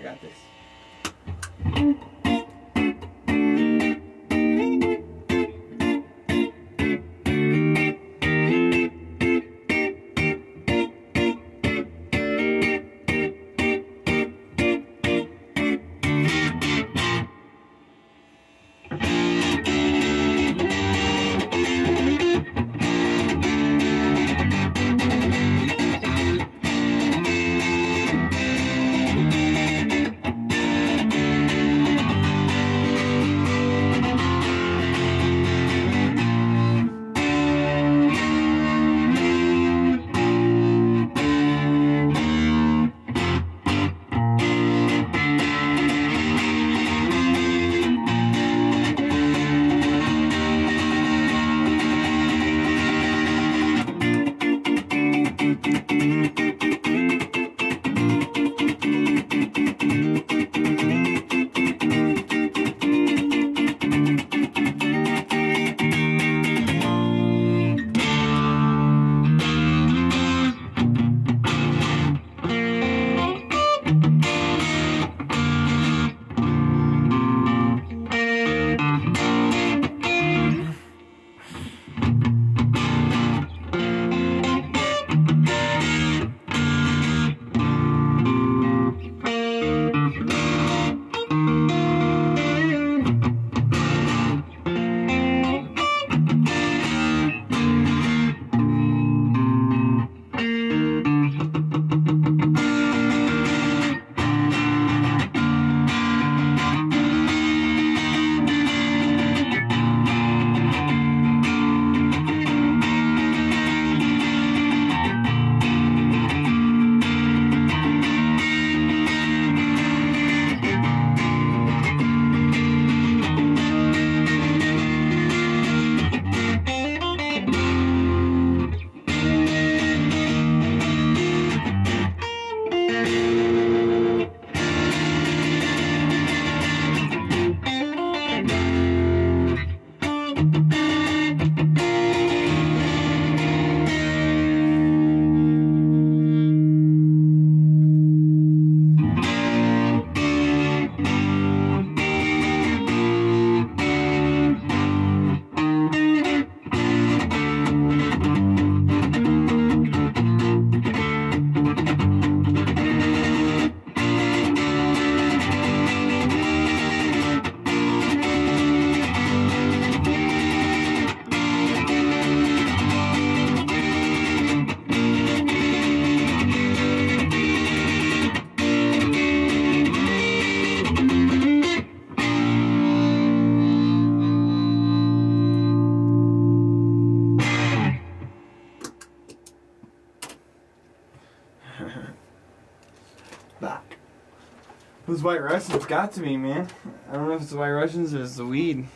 I got this. Those white Russians got to me, man. I don't know if it's the white Russians or it's the weed.